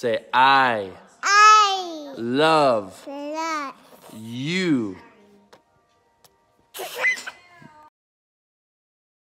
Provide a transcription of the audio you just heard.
Say, I I love love you.